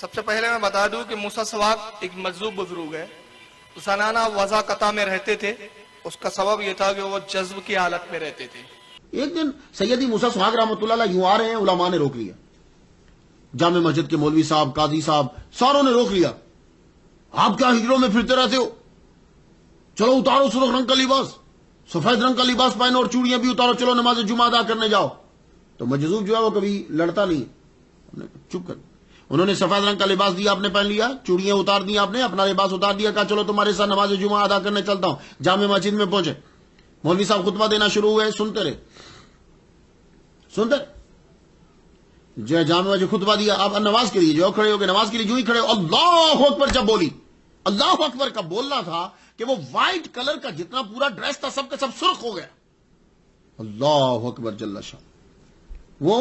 सबसे पहले मैं बता दूँ कि मूसा सवाक एक मजलूब बुज़ुर्ग है। सनाना वजा कता में रहते थे। उसका सबब यह था कि वो जज्ब की हालत में रहते थे। एक दिन सैयदी मूसा सुहाग रहमतुल्लाह यूँ आ रहे हैं, उलमा ने रोक लिया। जामे मस्जिद के मौलवी साहब, काजी साहब, सारों ने रोक लिया। आप क्या हिजरों में फिरते रहते हो? चलो उतारो सुरख रंग का लिबास। सफ़ेद रंग का लिबास पहनो और चूड़ियाँ भी उतारो। चलो नमाज़ जुमा अदा करने जाओ। तो मजजूब जो है वो कभी लड़ता नहीं चुप कर। उन्होंने सफ़ेद रंग का लिबास दिया, आपने पहन लिया, चूड़ियाँ उतार दी आपने, अपना लिबास उतार दिया, कहा, चलो तुम्हारे साथ नमाज़ जुमा अदा करने चलता हूँ। जामे मस्जिद में पहुँचे। मौलवी साहब खुतबा देना शुरू हुए, सुनते रहे। सुनते जो जामे मस्जिद खुतबा दिया, आप नमाज़ के लिए जो खड़े हो गए, नमाज़ के लिए जो ही खड़े हो, अल्लाह अकबर। जब बोली, अल्लाह अकबर का बोलना था कि वो व्हाइट कलर का जितना पूरा ड्रेस था, सबका सब सुर्ख हो गया। अल्लाह अकबर जल्ला शाह वो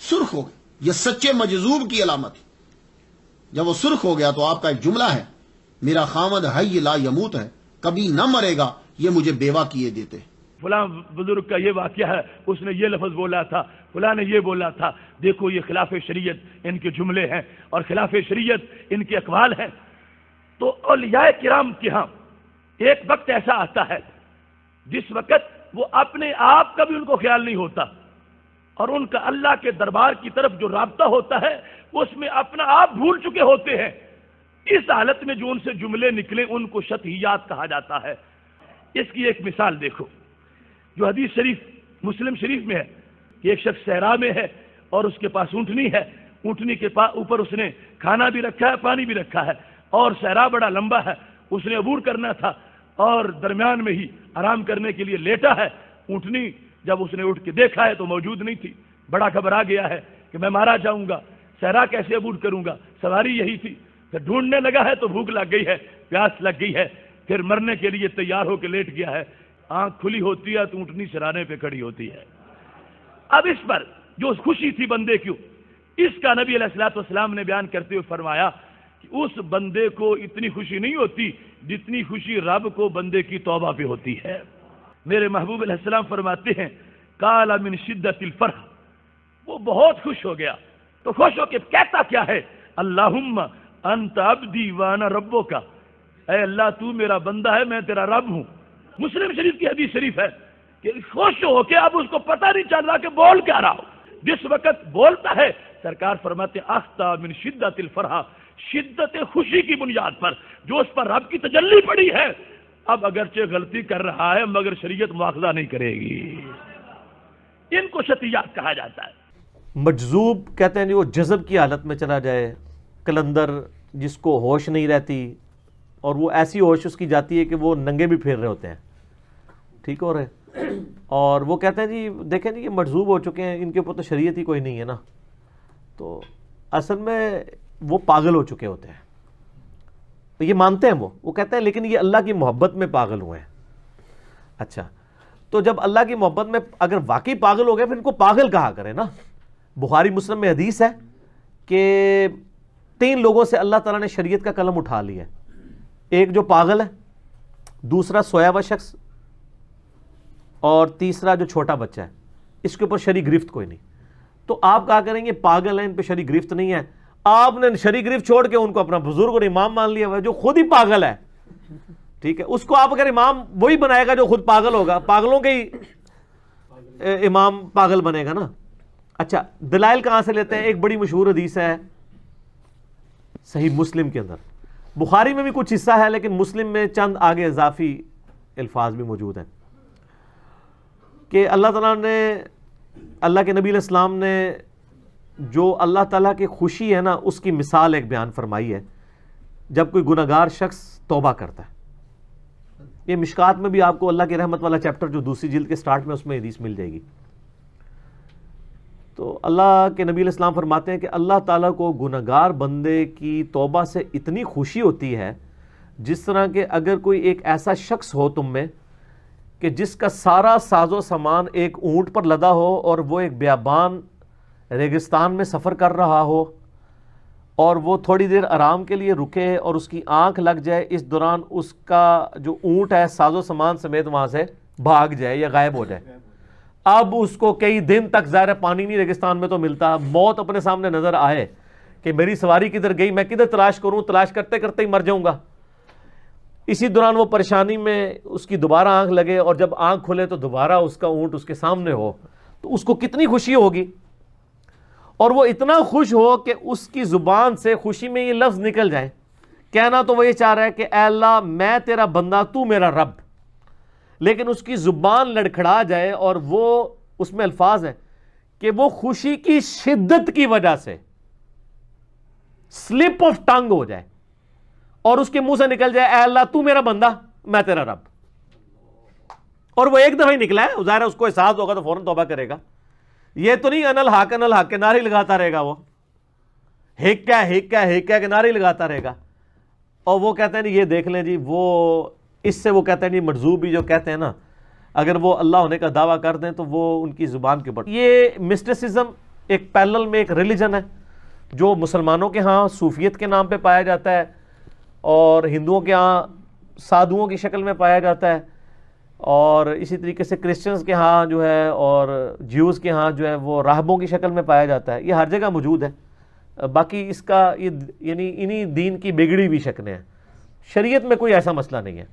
सुर्ख हो गया ये सच्चे मजजूब की अलामत जब वो सुर्ख हो गया तो आपका एक जुमला है, मेरा खामद हई ला यमूत है, कभी न मरेगा, ये मुझे बेवा किए देते फला बुज़ुर्ग का ये वाक्य है, उसने ये लफज बोला था, फला ने ये बोला था, देखो ये खिलाफ शरीयत इनके जुमले हैं, और खिलाफ शरीयत इनके अकवाल हैं। तो अलिया किराम के यहाँ एक वक्त ऐसा आता है, जिस वक्त वो अपने आप का भी उनको ख्याल नहीं होता। और उनका अल्लाह के दरबार की तरफ़ जो रबता होता है, उसमें अपना आप भूल चुके होते हैं। इस हालत में जो उनसे जुमले निकले, उनको शतहियात कहा जाता है। इसकी एक मिसाल देखो। जो हदीस शरीफ, मुस्लिम शरीफ में है, कि एक शख्स सहरा में है और उसके पास ऊँटनी है। ऊँटनी के पास ऊपर उसने खाना भी रखा है, पानी भी रखा है और सहरा बड़ा लंबा है। उसने अबूर करना था और दरमियान में ही आराम करने के लिए लेटा है। ऊँटनी जब उसने उठ के देखा है तो मौजूद नहीं थी। बड़ा घबरा गया है कि मैं मारा जाऊँगा, सहरा कैसे अबूर करूँगा? सवारी यही थी। फिर ढूँढने लगा है तो भूख लग गई है, प्यास लग गई है। फिर मरने के लिए तैयार होकर लेट गया है। आँख खुली होती है तो ऊँटनी सराने पर खड़ी होती है। अब इस पर जो खुशी थी बंदे की, इसका नबी अलैहिस्सलाम ने बयान करते हुए फरमाया कि उस बंदे को इतनी खुशी नहीं होती जितनी खुशी रब को बंदे की तौबा पे होती है। मेरे महबूब अलैहिस्सलाम फरमाते हैं, काला मिन शिद्दत फरह. वो बहुत खुश हो गया। तो खुश होकर कहता क्या है? अल्लाहुम्मा अंत अब्दी वाना रब्बो का अरे अल्लाह, तू मेरा बंदा है, मैं तेरा रब हूँ। मुस्लिम शरीफ की हदीस शरीफ है कि खुश हो के अब उसको पता नहीं चल रहा कि बोल क्या रहा हो। जिस वक्त बोलता है, सरकार फरमाते, अख्ता मिन शिद्दत फरहा. शिद्दत खुशी की बुनियाद पर, जो उस पर रब की तजल्ली पड़ी है अब अगरचे गलती कर रहा है, मगर शरीयत मुआवजा नहीं करेगी। इनको शतियात कहा जाता है। मजजूब कहते हैं जी, वो जज़ब की हालत में चला जाए, कलंदर जिसको होश नहीं रहती, और वो ऐसी होश उसकी जाती है कि वो नंगे भी फेर रहे होते हैं। ठीक हो रहे और वो कहते हैं जी, देखें जी, ये मजजूब हो चुके हैं, इनके ऊपर तो शरीयत ही कोई नहीं है ना। तो असल में वो पागल हो चुके होते हैं। तो ये मानते हैं वो। वो कहते हैं, लेकिन ये अल्लाह की मोहब्बत में पागल हुए हैं। अच्छा तो जब अल्लाह की मोहब्बत में अगर वाकई पागल हो गए, फिर इनको पागल कहा करें ना? बुखारी मुस्लिम में हदीस है कि तीन लोगों से अल्लाह ताला ने शरीयत का कलम उठा लिया है। एक जो पागल है, दूसरा सोया हुआ शख्स, और तीसरा जो छोटा बच्चा है। इसके ऊपर शरी गिरफ्त कोई नहीं। तो आप कहा करेंगे, पागल है इन पर शरी गिरफ्त नहीं है। आपने शरी गिरफ्त छोड़ के उनको अपना बुज़ुर्ग और इमाम मान लिया हुआ जो खुद ही पागल है। ठीक है? उसको आप अगर इमाम वही बनाएगा जो खुद पागल होगा। पागलों के ही इमाम पागल बनेगा ना। अच्छा दलाइल कहाँ से लेते हैं? एक बड़ी मशहूर हदीस है, सही मुस्लिम के अंदर। बुखारी में भी कुछ हिस्सा है, लेकिन मुस्लिम में चंद आगे इजाफी अल्फाज भी मौजूद हैं। कि अल्लाह ताला ने, अल्लाह के नबी इस्लाम ने जो अल्लाह ताला की खुशी है ना, उसकी मिसाल एक बयान फरमाई है। जब कोई गुनागार शख्स तोबा करता है। ये मिशकात में भी आपको अल्लाह की रहमत वाला चैप्टर जो दूसरी जिल्द के स्टार्ट में उसमें हदीस मिल जाएगी। तो अल्लाह के नबी इस्लाम फरमाते हैं कि अल्लाह ताला को गुनागार बंदे की तोबा से इतनी खुशी होती है, जिस तरह के अगर कोई एक ऐसा शख्स हो तुम में, कि जिसका सारा साजो सामान एक ऊँट पर लदा हो और वो एक ब्याबान रेगिस्तान में सफ़र कर रहा हो और वो थोड़ी देर आराम के लिए रुके और उसकी आँख लग जाए, इस दौरान उसका जो ऊँट है, साजो सामान समेत वहाँ से भाग जाए या गायब हो जाए। अब उसको कई दिन तक ज़ाहिर पानी नहीं रेगिस्तान में तो मिलता। मौत अपने सामने नज़र आए कि मेरी सवारी किधर गई, मैं किधर तलाश करूँ? तलाश करते करते ही मर जाऊँगा। इसी दौरान वो परेशानी में उसकी दोबारा आँख लगे और जब आँख खुले तो दोबारा उसका ऊँट उसके सामने हो तो उसको कितनी खुशी होगी। और वो इतना खुश हो कि उसकी ज़ुबान से खुशी में ये लफ्ज निकल जाए। कहना तो वो ये चाह रहा है कि अल्लाह, मैं तेरा बंदा, तू मेरा रब। लेकिन उसकी ज़ुबान लड़खड़ा जाए और वो, उसमें अल्फाज है कि वो खुशी की शिद्दत की वजह से, स्लिप ऑफ़ टंग हो जाए और उसके मुँह से निकल जाए अल्लाह, तू मेरा बंदा, मैं तेरा रब। और वो एक दफ़ा ही निकला है, ज़ाहिर उसको एहसास होगा तो फ़ौरन तोबा करेगा। ये तो नहीं अनल हाक अनल हाक के नारे लगाता रहेगा वो। हेक क्या हेक क्या के नारे लगाता रहेगा। और वो कहते हैं ये देख लें जी, वो इससे वो कहते हैं जी मरजूब भी जो कहते हैं ना, अगर वो अल्लाह होने का दावा कर दें तो वो उनकी ज़ुबान के ऊपर ये मिस्टिसिज्म एक पैरल में एक रिलीजन है, जो मुसलमानों के यहाँ, सूफियत के नाम पे पाया जाता है, और हिंदुओं के यहाँ, साधुओं की शक्ल में पाया जाता है। और इसी तरीके से क्रिश्चियंस के यहाँ जो है और ज्यूज़ के यहाँ जो है वो राहबों की शक्ल में पाया जाता है। ये हर जगह मौजूद है। बाकी इसका ये यानी इन्हीं दीन की बिगड़ी भी शक्लें हैं। शरीयत में कोई ऐसा मसला नहीं है।